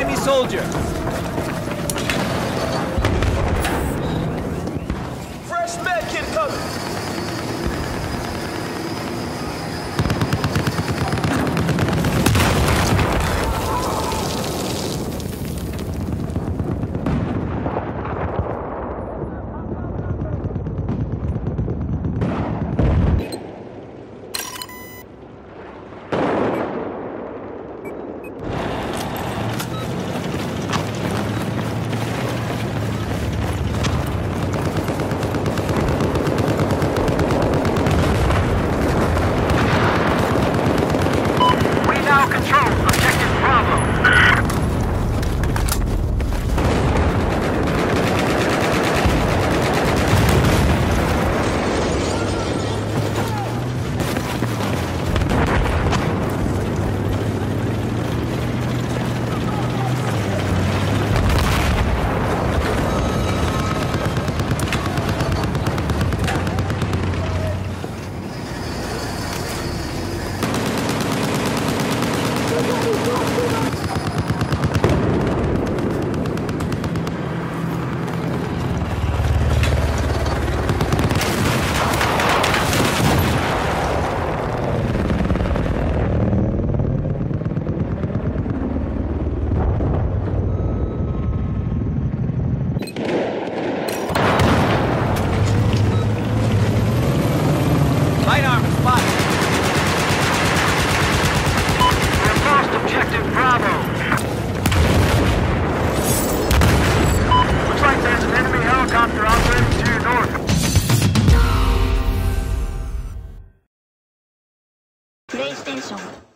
enemy soldier. Looks like there's an enemy helicopter to your north. PlayStation